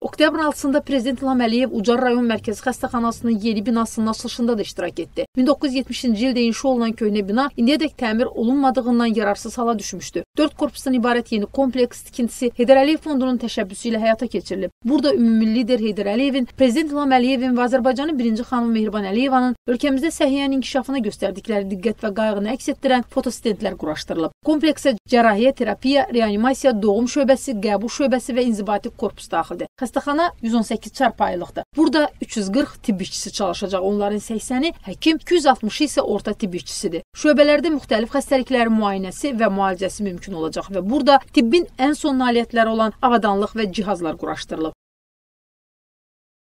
Oktyabrın 6-sında Prezident İlham Əliyev Ucar rayon mərkəzi xəstəxanasının yeni binasının açılışında da iştirak etdi. 1970-ci ildə inşa olunan köhnə bina indiyədək təmir olunmadığından yararsız hala düşmüşdü. 4 korpusdan ibarət yeni kompleks tikintisi Heydər Əliyev fondunun təşəbbüsü ilə həyata keçirilib. Burada ümumi lider Heydər Əliyevin, Prezident İlham Əliyevin və Azərbaycanın birinci xanımı Mehriban Əliyevanın ölkəmizdə səhiyyənin inkişafına göstərdikləri diqqət və qayğını əks etdirən fotostendlər quraşdırılıb. Kompleksə cərrahiyyə, terapiya, reanimasiya, doğum şöbəsi, qəbul şöbəsi və inzibati korpus daxildir. Xəstəxana 118 çarpayılıqdır. Burada 340 tibb işçisi çalışacaq. Onların 80-i həkim, 260-ı isə orta tibb işçisidir. Şöbələrdə müxtəlif xəstəliklərin müayinəsi və müalicəsi mümkün olacaq və burada tibbin ən son nailiyyətləri olan avadanlıq və cihazlar quraşdırılıb.